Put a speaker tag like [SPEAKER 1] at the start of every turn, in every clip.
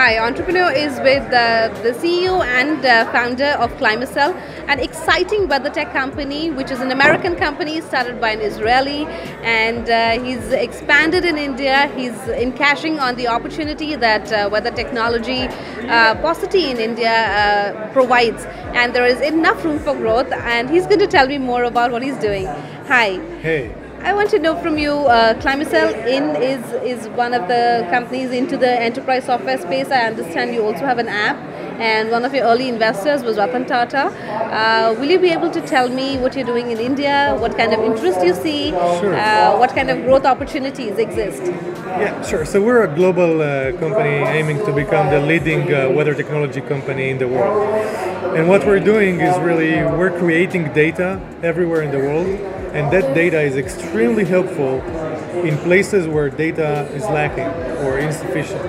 [SPEAKER 1] Hi, Entrepreneur is with uh, the CEO and uh, founder of ClimaCell, an exciting weather tech company, which is an American company started by an Israeli, and uh, he's expanded in India. He's in cashing on the opportunity that uh, weather technology uh, paucity in India uh, provides, and there is enough room for growth. And he's going to tell me more about what he's doing. Hi.
[SPEAKER 2] Hey.
[SPEAKER 1] I want to know from you, uh, ClimaCell in is is one of the companies into the enterprise software space. I understand you also have an app, and one of your early investors was Ratan Tata. Uh, will you be able to tell me what you're doing in India? What kind of interest you see?
[SPEAKER 2] Sure.
[SPEAKER 1] Uh, what kind of growth opportunities exist?
[SPEAKER 2] Yeah, sure. So we're a global uh, company aiming to become the leading uh, weather technology company in the world. And what we're doing is really we're creating data everywhere in the world, and that data is extremely helpful in places where data is lacking or insufficient.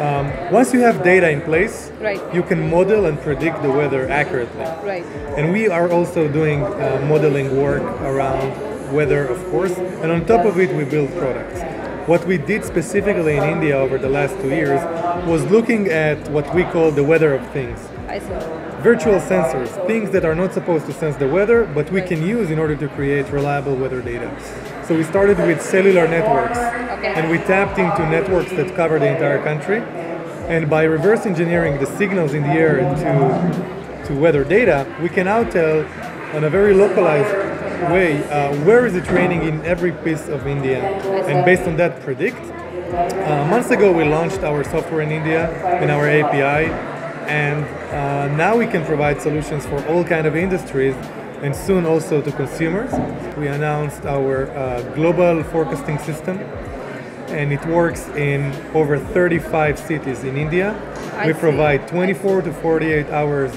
[SPEAKER 2] Um, once you have data in place,
[SPEAKER 1] Right.
[SPEAKER 2] you can model and predict the weather accurately.
[SPEAKER 1] Right.
[SPEAKER 2] And we are also doing uh, modeling work around weather, of course, and on top of it, we build products. What we did specifically in India over the last two years was looking at what we call the weather of things. Virtual sensors, things that are not supposed to sense the weather, but we can use in order to create reliable weather data. So we started with cellular networks, and we tapped into networks that cover the entire country. And by reverse engineering the signals in the air to, to weather data, we can now tell on a very localized way uh, where is it raining in every piece of India, and based on that predict. Uh, months ago, we launched our software in India and our API, and uh, now we can provide solutions for all kind of industries, and soon also to consumers. We announced our uh, global forecasting system, and it works in over 35 cities in India.
[SPEAKER 1] I
[SPEAKER 2] we
[SPEAKER 1] see.
[SPEAKER 2] provide 24 to 48 hours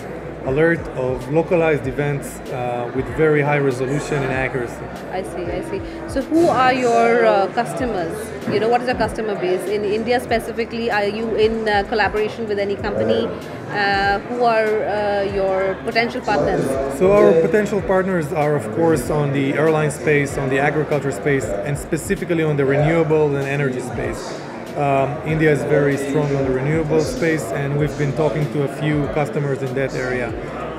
[SPEAKER 2] alert of localized events uh, with very high resolution and accuracy.
[SPEAKER 1] I see, I see. So, who are your uh, customers? You know, what is your customer base? In India specifically, are you in uh, collaboration with any company? Uh, who are uh, your potential partners?
[SPEAKER 2] So our potential partners are, of course, on the airline space, on the agriculture space, and specifically on the renewable and energy space. Um, India is very strong on the renewable space, and we've been talking to a few customers in that area.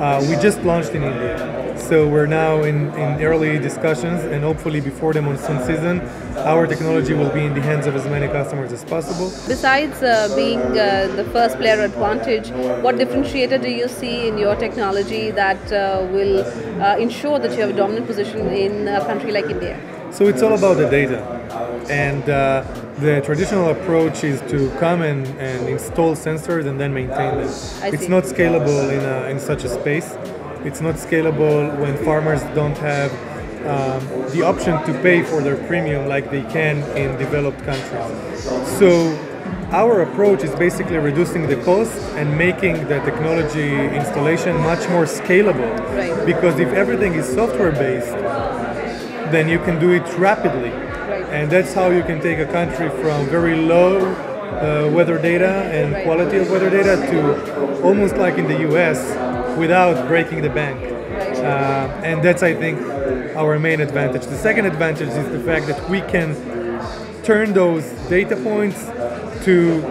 [SPEAKER 2] Uh, we just launched in India, so we're now in, in early discussions, and hopefully before the monsoon season, our technology will be in the hands of as many customers as possible.
[SPEAKER 1] Besides uh, being uh, the first player advantage, what differentiator do you see in your technology that uh, will uh, ensure that you have a dominant position in a country like India?
[SPEAKER 2] So it's all about the data. And uh, the traditional approach is to come and, and install sensors and then maintain them.
[SPEAKER 1] I
[SPEAKER 2] it's
[SPEAKER 1] see.
[SPEAKER 2] not scalable in, a, in such a space. It's not scalable when farmers don't have um, the option to pay for their premium like they can in developed countries. So our approach is basically reducing the cost and making the technology installation much more scalable.
[SPEAKER 1] Right.
[SPEAKER 2] Because if everything is software based, then you can do it rapidly. And that's how you can take a country from very low uh, weather data and quality of weather data to almost like in the US without breaking the bank. Uh, and that's, I think, our main advantage. The second advantage is the fact that we can turn those data points to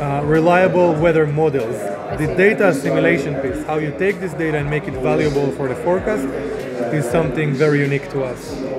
[SPEAKER 2] uh, reliable weather models. The data assimilation piece, how you take this data and make it valuable for the forecast, is something very unique to us.